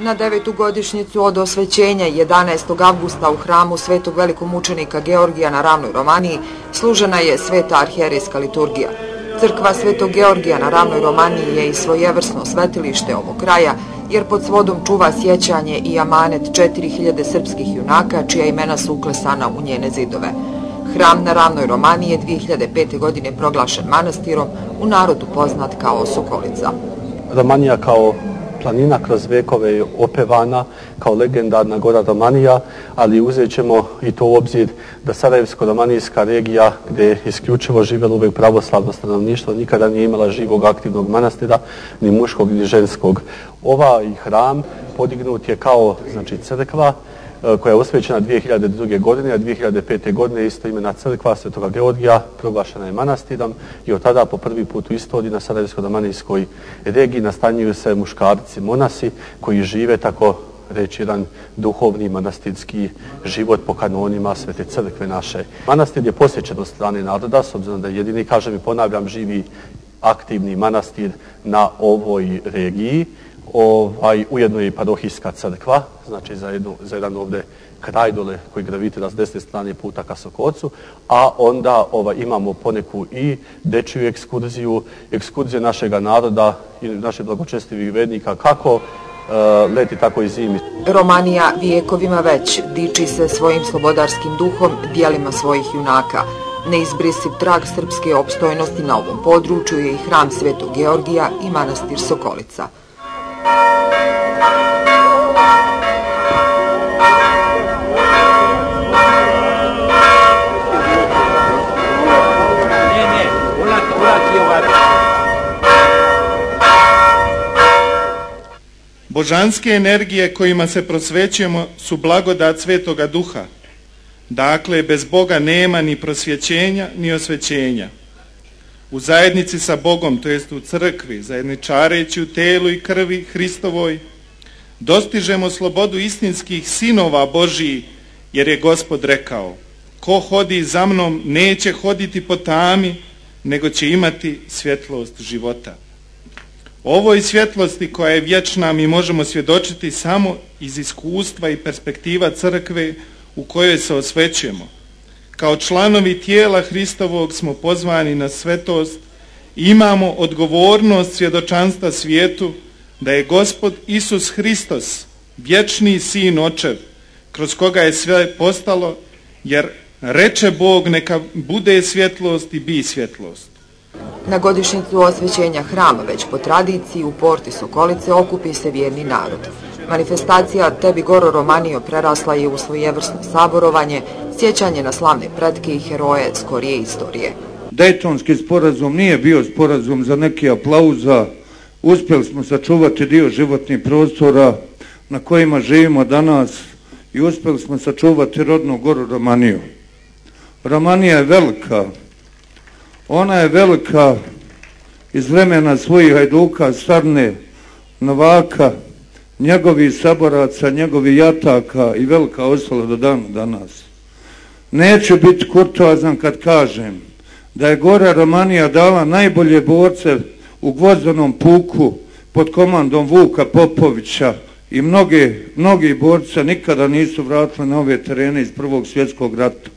Na devetu godišnjicu od osvećenja 11. avgusta u hramu svetog velikog mučenika Georgija na ravnoj Romaniji služena je sveta arhijerijska liturgija. Crkva svetog Georgija na ravnoj Romaniji je i svojevrsno svetilište ovog kraja, jer pod svodom čuva sjećanje i amanet 4000 srpskih junaka, čija imena su uklesana u njene zidove. Hram na ravnoj Romaniji je 2005. godine proglašen manastirom, u narodu poznat kao Sokolica. Romanija kao planina kroz vekove je opevana kao legendarna gora Romanija, ali uzet ćemo i to u obzir da Sarajevsko-Romanijska regija, gdje je isključivo živjelo uvek pravoslavno stanovništvo, nikada nije imala živog aktivnog manastira, ni muškog ni ženskog. Ovaj hram podignut je kao znači, crkva, E, koja je osvećena 2002. godine, a 2005. godine isto imena crkva Svetoga Georgija proglašena je manastirom i od tada po prvi put u istoriji na Sarajevsko-Damanijskoj regiji nastanjuju se muškarci, monasi koji žive tako reći jedan duhovni manastirski život po kanonima Svete crkve naše. Manastir je posjećen od strane naroda, s obzirom da jedini, kažem i ponavljam, živi aktivni manastir na ovoj regiji ovaj, ujedno je i parohijska crkva, znači za, jednu, za jedan ovde kraj dole koji gravitira s desne strane puta ka Sokocu, a onda ovaj, imamo poneku i dečiju ekskurziju, ekskurzije našeg naroda i naših blagočestivih vednika, kako uh, leti, tako i zimi. Romanija vijekovima već diči se svojim slobodarskim duhom, dijelima svojih junaka. Neizbrisiv trag srpske opstojnosti na ovom području je i hram Svetog Georgija i manastir Sokolica. Božanske energije kojima se prosvećujemo su blagodat Svetoga Duha. Dakle, bez Boga nema ni prosvjećenja, ni osvećenja u zajednici sa Bogom, to jest u crkvi, zajedničareći u telu i krvi Hristovoj, dostižemo slobodu istinskih sinova Božiji, jer je Gospod rekao, ko hodi za mnom neće hoditi po tami, nego će imati svjetlost života. Ovoj svjetlosti koja je vječna mi možemo svjedočiti samo iz iskustva i perspektiva crkve u kojoj se osvećujemo. Kao članovi tijela Hristovog smo pozvani na svetost i imamo odgovornost svjedočanstva svijetu da je Gospod Isus Hristos, vječni sin očev, kroz koga je sve postalo, jer reče Bog neka bude svjetlost i bi svjetlost. Na godišnjicu osvećenja hrama, već po tradiciji, u porti Sokolice okupi se vjerni narod. Manifestacija Tebi Goro Romanio prerasla je u svojevrsno saborovanje, sjećanje na slavne predke i heroje skorije istorije. Dejtonski sporazum nije bio sporazum za neki aplauza. Uspjeli smo sačuvati dio životnih prostora na kojima živimo danas i uspjeli smo sačuvati rodnu goru Romaniju. Romanija je velika. Ona je velika iz vremena svojih hajduka, starne, novaka, njegovi saboraca, njegovi jataka i velika ostala do dana danas. Neću biti kurtoazan kad kažem da je Gora Romanija dala najbolje borce u gvozdanom puku pod komandom Vuka Popovića i mnoge, mnogi borce nikada nisu vratili na ove terene iz Prvog svjetskog rata.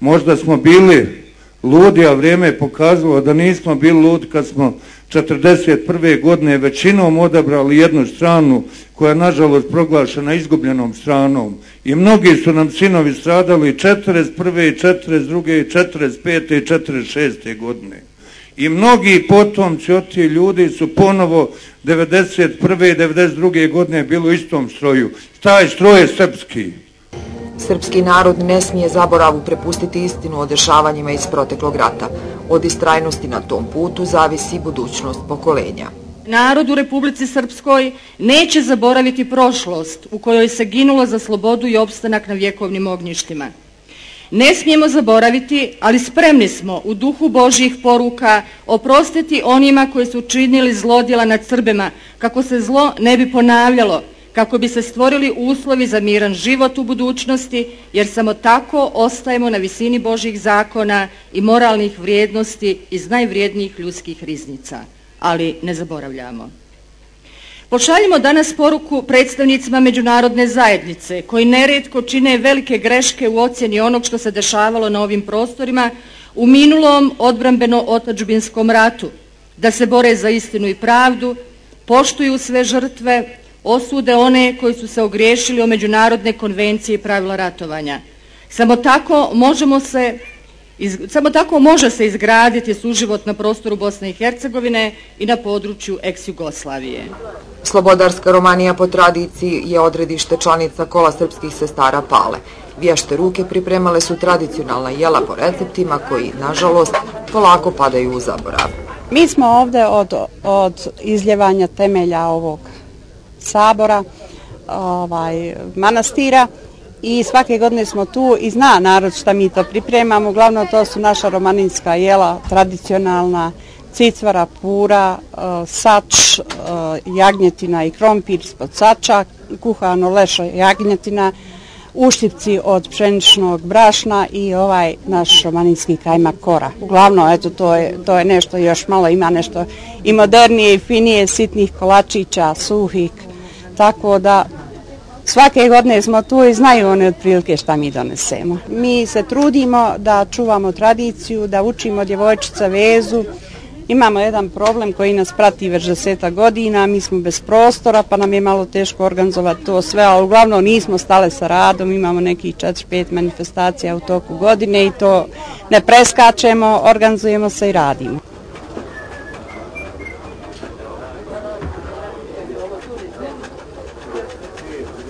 Možda smo bili ludi, a vrijeme je pokazalo da nismo bili ludi kad smo 41. godine većinom odabrali jednu stranu koja je nažalost proglašena izgubljenom stranom i mnogi su nam sinovi stradali 41. i 42. i 45. i 46. godine. I mnogi potomci od tih ljudi su ponovo 91. i 92. godine bili u istom stroju. Taj stroj je srpski. Srpski narod ne smije zaboravu prepustiti istinu o dešavanjima iz proteklog rata. Od istrajnosti na tom putu zavisi budućnost pokolenja. Narod u Republici Srpskoj neće zaboraviti prošlost u kojoj se ginulo za slobodu i opstanak na vjekovnim ognjištima. Ne smijemo zaboraviti, ali spremni smo u duhu Božjih poruka oprostiti onima koji su činili zlodjela nad Srbima, kako se zlo ne bi ponavljalo, kako bi se stvorili uslovi za miran život u budućnosti, jer samo tako ostajemo na visini Božih zakona i moralnih vrijednosti iz najvrijednijih ljudskih riznica. Ali ne zaboravljamo. Pošaljimo danas poruku predstavnicima međunarodne zajednice, koji neredko čine velike greške u ocjeni onog što se dešavalo na ovim prostorima u minulom odbrambeno-otačbinskom ratu, da se bore za istinu i pravdu, poštuju sve žrtve, osude one koji su se ogriješili o međunarodne konvencije i pravila ratovanja. Samo tako možemo se Iz, samo tako može se izgraditi suživot na prostoru Bosne i Hercegovine i na području ex-Jugoslavije. Slobodarska Romanija po tradiciji je odredište članica kola srpskih sestara Pale. Vješte ruke pripremale su tradicionalna jela po receptima koji, nažalost, polako padaju u zaborav. Mi smo ovde od, od izljevanja temelja ovog sabora, ovaj, manastira, i svake godine smo tu i zna narod šta mi to pripremamo. Uglavnom to su naša romaninska jela, tradicionalna, cicvara, pura, e, sač, e, jagnjetina i krompir ispod sača, kuhano leša jagnjetina, uštipci od pšeničnog brašna i ovaj naš romaninski kajmak kora. Uglavnom, eto, to je, to je nešto još malo, ima nešto i modernije i finije, sitnih kolačića, suhih, tako da Svake godine smo tu i znaju one otprilike šta mi donesemo. Mi se trudimo da čuvamo tradiciju, da učimo djevojčica vezu. Imamo jedan problem koji nas prati već deseta godina, mi smo bez prostora pa nam je malo teško organizovati to sve, a uglavnom nismo stale sa radom, imamo nekih 4-5 manifestacija u toku godine i to ne preskačemo, organizujemo se i radimo.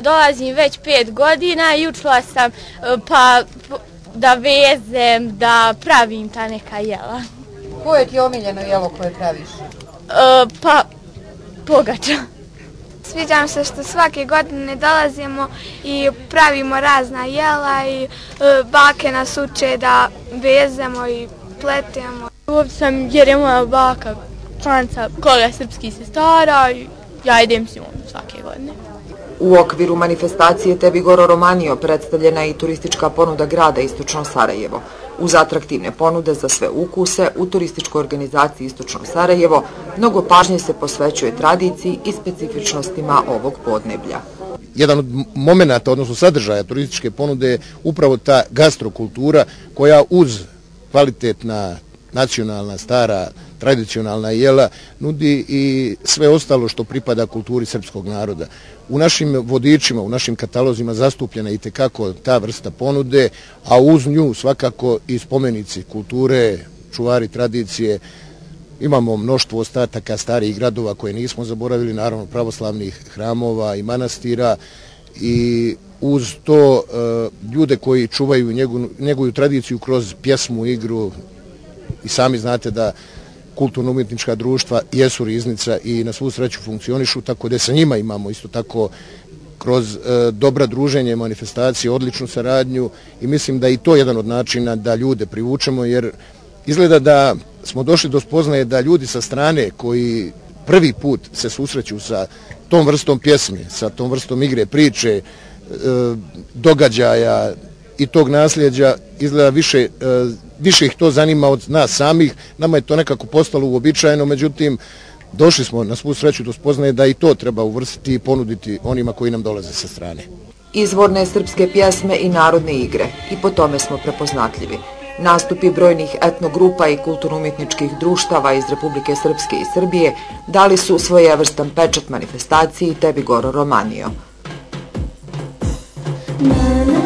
Dolazim već pet godina i učila sam e, pa da vezem, da pravim ta neka jela. Koje ti je omiljeno jelo koje praviš? E, pa pogača. Sviđam se što svake godine dolazimo i pravimo razna jela i e, bake nas uče da vezemo i pletemo. Ovdje sam jer je moja baka članca koga srpskih sestara i ja idem s njom svake godine. U okviru manifestacije Tebi Goro Romanio predstavljena je i turistička ponuda grada Istočno Sarajevo. Uz atraktivne ponude za sve ukuse, u turističkoj organizaciji Istočno Sarajevo mnogo pažnje se posvećuje tradiciji i specifičnostima ovog podneblja. Jedan od momenta, odnosno sadržaja turističke ponude je upravo ta gastrokultura koja uz kvalitetna nacionalna, stara, tradicionalna jela, nudi i sve ostalo što pripada kulturi srpskog naroda. U našim vodičima, u našim katalozima zastupljena i tekako ta vrsta ponude, a uz nju svakako i spomenici kulture, čuvari tradicije, Imamo mnoštvo ostataka starih gradova koje nismo zaboravili, naravno pravoslavnih hramova i manastira. I uz to e, ljude koji čuvaju njegovu tradiciju kroz pjesmu, igru, i sami znate da kulturno-umjetnička društva jesu riznica i na svu sreću funkcionišu, tako da sa njima imamo isto tako kroz e, dobra druženje, manifestacije, odličnu saradnju i mislim da i to jedan od načina da ljude privučemo, jer izgleda da smo došli do spoznaje da ljudi sa strane koji prvi put se susreću sa tom vrstom pjesme, sa tom vrstom igre, priče, e, događaja i tog nasljeđa izgleda više e, više ih to zanima od nas samih, nama je to nekako postalo uobičajeno, međutim, došli smo na svu sreću do spoznaje da i to treba uvrstiti i ponuditi onima koji nam dolaze sa strane. Izvorne srpske pjesme i narodne igre i po tome smo prepoznatljivi. Nastupi brojnih etnogrupa i kulturno-umjetničkih društava iz Republike Srpske i Srbije dali su svojevrstan pečat manifestaciji Tebi Goro Romanio. Na, na,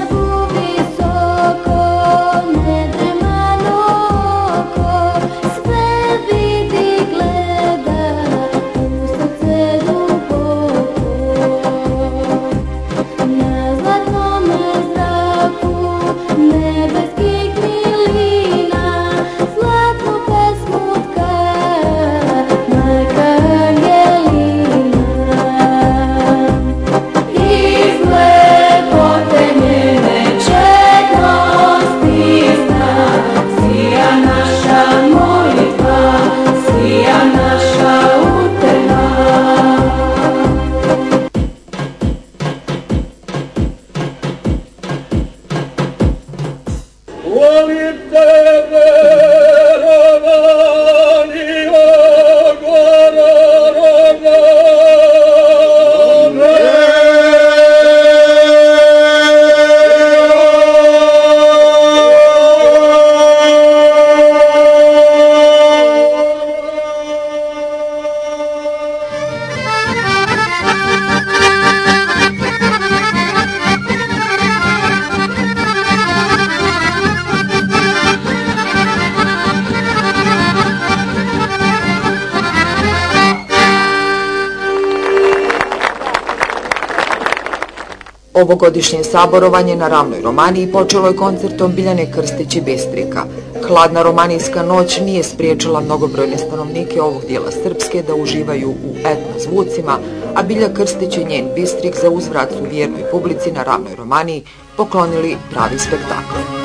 Ovogodišnje saborovanje na ravnoj romaniji počelo je koncertom Biljane Krstić i Bistrika. Hladna romanijska noć nije spriječila mnogobrojne stanovnike ovog dijela Srpske da uživaju u etno zvucima, a Bilja Krstić i njen Bistrik za uzvrat u vjernoj publici na ravnoj romaniji poklonili pravi spektakl.